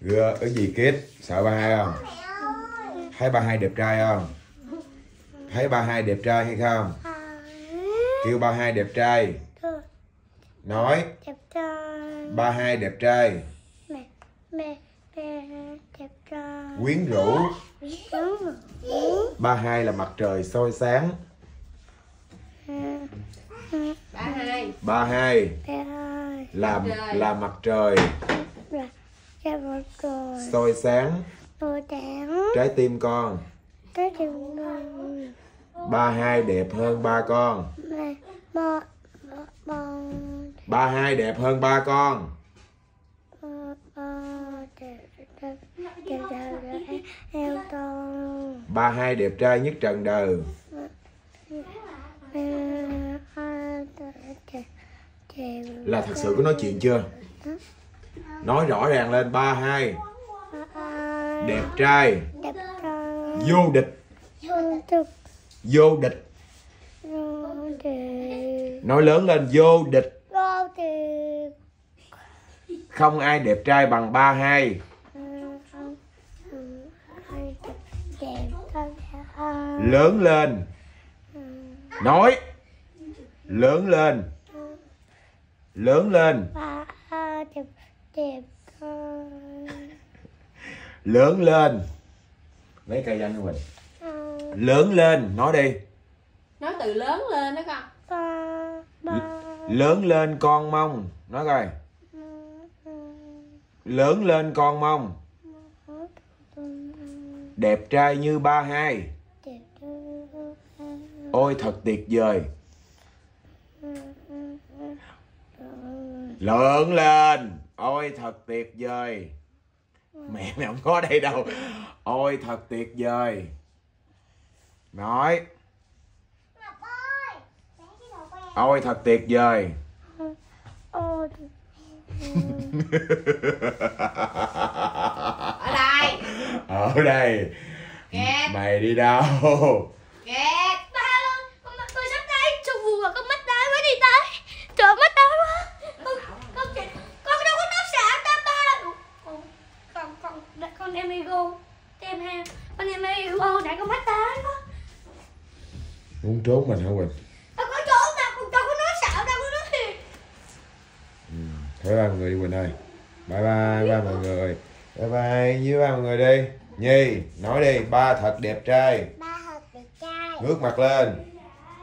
Gưa, cái gì kết Sợ ba hai không? Thấy ba hai đẹp trai không? Thấy ba hai đẹp trai hay không? Kêu ba hai đẹp trai. Nói, đẹp trai ba hai đẹp trai. mẹ đẹp trai Quyến rũ. Ba hai là mặt trời soi sáng. ba hai Ba hai là là mặt trời soi sáng trái tim con. Ba hai đẹp hơn ba con. ba hai đẹp hơn ba con. Ba hai đẹp trai nhất trần đời. mẹ hai đẹp đẹp đẹp là thật sự có nói chuyện chưa? Nói rõ ràng lên, ba, hai. Đẹp trai. Vô địch. Vô địch. Nói lớn lên, vô địch. Không ai đẹp trai bằng ba, hai. Lớn lên. Nói. Lớn lên lớn lên. Đẹp đẹp lớn lên. Lấy cây danh của mình? Lớn lên nói đi. Nói từ lớn lên đó con. Ba ba. Lớn lên con mong nói coi. Lớn lên con mong. Đẹp trai như ba hai. Ôi thật tuyệt vời lớn lên. Ôi thật tuyệt vời. Mẹ mày không có đây đâu. Ôi thật tuyệt vời. Nói. Ôi thật tuyệt vời. Ở đây. Ở đây. Kẹt. Mày đi đâu kẹt ba ơi con mắt tôi sắp đây chụp vừa con mắt tái mới đi tới trời mắt tái quá con con chị con đâu có nói xạo ta ba con con con để con đem ego đem ha con đem ego để con mắt tái quá muốn trốn mình hả quỳnh? Tao có trốn cũng tao có nói xạo tao có nói thiệt. Thôi ba mọi người đi quỳnh ơi. Bye bye ba mọi người. Bye bye với ba mọi người đi. Nhi nói đi ba thật đẹp trai. Ba thật đẹp trai. Ngước mặt lên.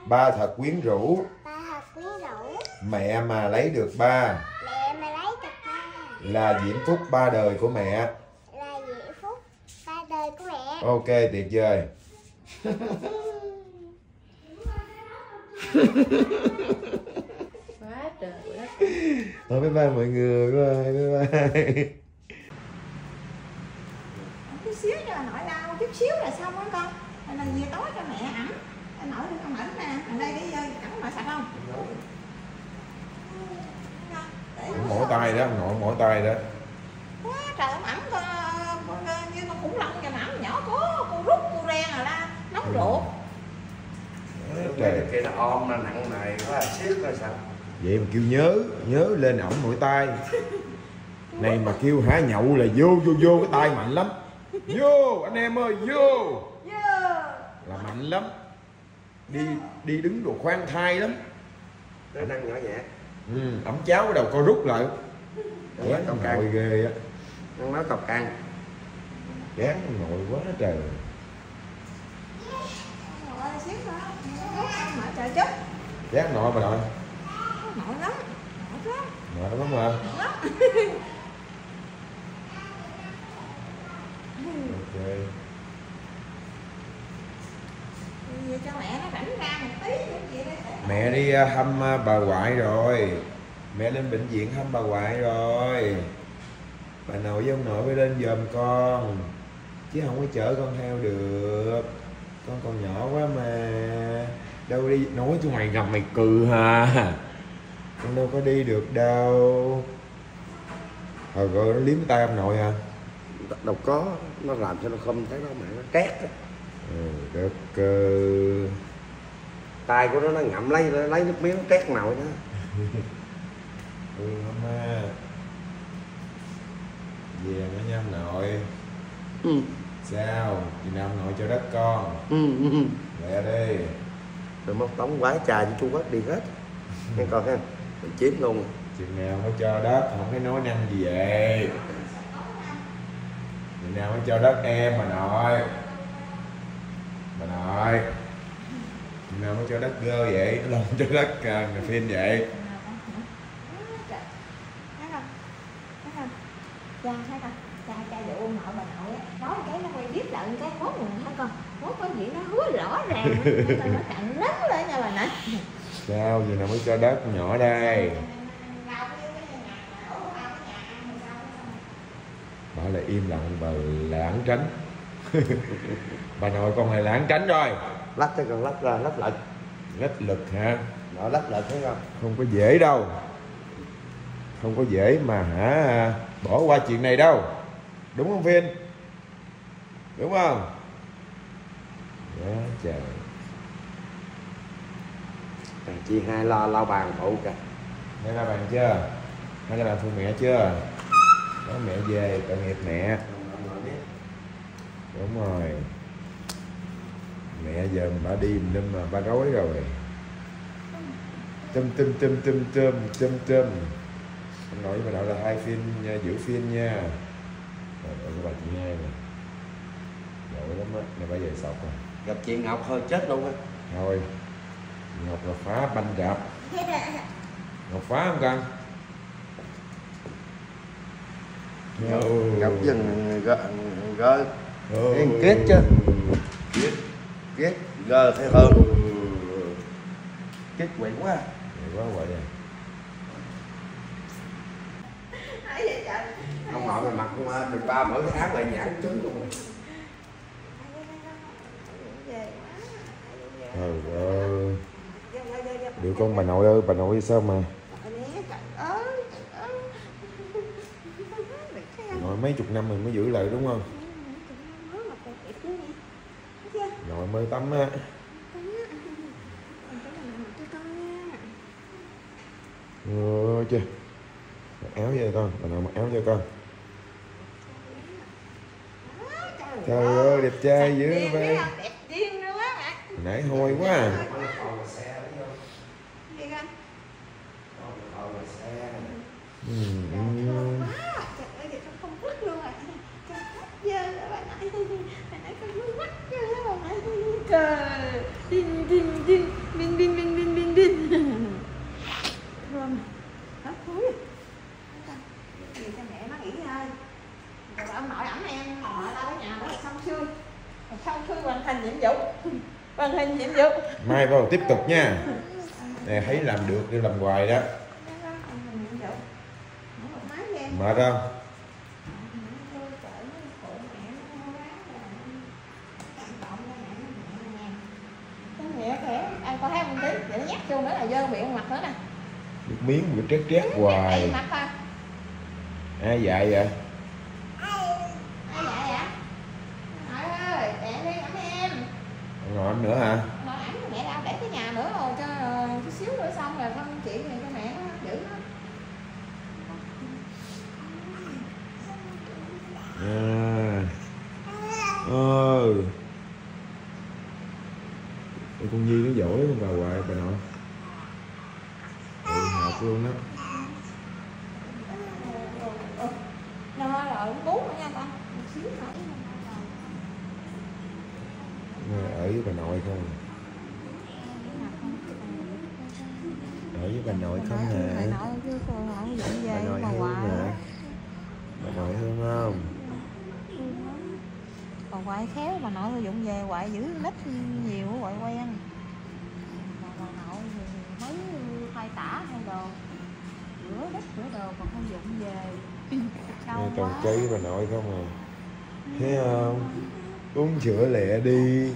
Ba thật quyến rũ. Ba thật quyến rũ. Mẹ mà lấy được ba. Mẹ mày lấy được ba. Là diễm phúc ba đời của mẹ. Là diễm phúc ba đời của mẹ. Ok tuyệt vời quá trời quá thôi bye bye mọi người bye bye bye chút xíu cho nội lau chút xíu là xong á con. Rồi là về tối cho mẹ ẩm bà nội con ẩm nè ở đây để ẩm nội sạch không? Mỏi tay đó ngồi mỏi tay đó. Quá trời ẩm ẩm con, như con khủng long cho ẩm nhỏ có con rút con ren rồi la nóng ruột trời. Cái nó ôm nó nặng này quá xíu coi sao. Vậy mà kêu nhớ nhớ lên ổng mũi tay này mà kêu hả nhậu là vô vô vô cái tay mạnh lắm. Vô anh em ơi vô. Là mạnh lắm. Đi đi đứng đồ khoan thai lắm. Nó năng nhỏ nhẹ. Ừ, ẩm cháo bắt đầu co rút lại. Cọc ngồi căng. ghê á. Nó nói cọc căng. Chán ngồi quá trời rồi xíu nữa mà trời chết. Chán nội bà nội. Nội lắm nội lắm. Nội lắm mà ok. Về cho mẹ nó rảnh ra một tí vậy mẹ đi à, thăm à, bà ngoại rồi. Mẹ lên bệnh viện thăm bà ngoại rồi. Bà nội với ông nội phải lên giùm con. Chứ không có chở con theo được. Con còn nhỏ quá. mà đâu đi nói cho mày gặp mày cừ hà con đâu có đi được đâu. Ờ rồi nó liếm tay ông nội hả? Đâu có nó làm cho nó không thấy nó mẹ nó két ừ, được uh... tay của nó nó ngậm lấy nó lấy nước miếng nó két nồi đó. Ừ má về nó nha ông nội. Ừ. sao? Chị nào ông nội cho đất con? Ừ, ừ. ừ. lẹ đi rồi móc tống quái trà với Trung Quốc đi hết. Nghe con ha. Mình chiếm luôn. Chừng nào mới cho đất không thấy nói năng gì vậy? Chừng nào mới cho đất em mà nội? Bà nội? Chừng nào mới cho đất gơ vậy? Lòng cho đất uh, cà phim vậy. Thấy không thấy không cha thấy không? Cha cha dụ ông nội bà nội nói cái nó quay biết lận cái mốt mình thấy con mốt có gì nó hứa rõ ràng nó nó cạnh lắm lên nha bà nội sao? Giờ nào mới cho đất nhỏ đây? Bảo là im lặng bà lãng tránh. Bà nội con này lãng tránh rồi. Lắc cho con lắc ra lắc lật lách lực hả? Nó lắc lật thấy không? Không có dễ đâu. Không có dễ mà hả? Bỏ qua chuyện này đâu. Đúng không phiên đúng không? Đó trời thằng chi hai lo lau bàn phụ kìa. Đây là bàn chưa? Hai là bàn phụ mẹ chưa? Đó mẹ về, tội nghiệp mẹ. Đúng rồi. Mẹ giờ bà đi đâm mà ba gối rồi. Tum tum tum tum tum tum Ông nội với bà nội là hai phiên nha, giữ phiên nha. Rồi, bà chị hai nè Giỏi lắm á, này bây giờ sọc rồi gặp chị Ngọc thôi chết luôn á. Thôi Ngọc là phá banh đạp Ngọc phá không con? gặp dần gơ gơ. Em kết chứ. Kết. Ghét gơ thấy hơn kết quậy quá. Vậy quá vậy. À Nói vậy trời? Ông nội mày mặc uh, mười ba mở cái áo lại nhãn trứng luôn rồi. ơi. quá Điều con bà nội ơi, bà nội sao mà? Nội mấy chục năm mình mới giữ lại đúng không? Nội mới tắm á. Ừ, chưa Mặc áo cho con, bà nội mặc áo cho con. Trời ơi, đẹp trai dữ vậy. Nãy hôi quá à Gì con ừ, ừ. Trời ơi, vậy con không vứt luôn à Trời hết dơ rồi bà nội Bà nội con muốn vứt dơ đó bà nội Trời Đinh đinh đinh Đinh đinh đinh đinh đinh đinh. Rồi Hết cuối. Gì cho mẹ nó nghỉ ngơi. Rồi ông nội ẩm em Ông nội đâu ở nhà đó là xong xuôi. Xong xuôi hoàn thành nhiệm vụ. Hoàn thành nhiệm vụ. Mai vào tiếp tục nha. Nè thấy làm được thì làm hoài đó mệt không Nhắc vô nữa là dơ miệng mặt nữa nước miếng vừa trét trét hoài. ai dạy vậy? Ai dạy vậy? Ngồi nữa hả? rối bà Huệ bà nội. Bị học luôn đó nó ở với bà nội không à? ở với bà nội không hả? bà nội chứ không dẫn bà nội hả? Bà nội hương không? Bà quậy khéo mà nội dụng về quậy giữ nít nhiều quậy quen. Hai đồ. Rửa đất rửa đồ còn không dụng về. Nghe trồng quá. cây bà nội không à? Thấy không? Uống sữa lẹ đi.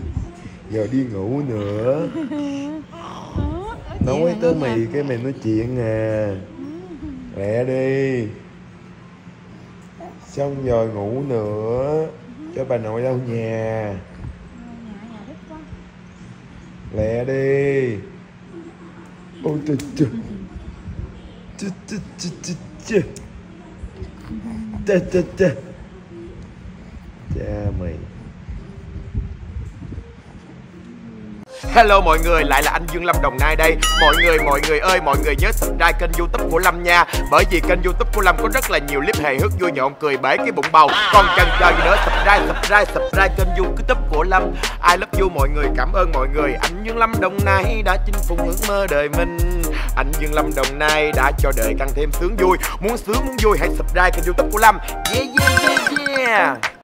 Giờ đi ngủ nữa. Nói tới mày cái mày nói chuyện à. Lẹ đi. Xong rồi ngủ nữa. Cho bà nội đâu nhà. Quá. Lẹ đi. Ôi trời trời Tê tê tê tê tê. Tê tê tê. Cha mày. Hello mọi người, lại là anh Dương Lâm Đồng Nai đây. Mọi người, mọi người ơi, mọi người nhớ subscribe kênh youtube của Lâm nha. Bởi vì kênh youtube của Lâm có rất là nhiều clip hề hước vui nhộn cười bể cái bụng bầu. Còn cần chờ gì nữa, subscribe, subscribe, subscribe kênh youtube của Lâm. I love you mọi người, cảm ơn mọi người. Anh Dương Lâm Đồng Nai đã chinh phục ước mơ đời mình. Anh Dương Lâm Đồng Nai đã cho đời càng thêm sướng vui. Muốn sướng, muốn vui hãy subscribe kênh youtube của Lâm. Yeah, yeah, yeah, yeah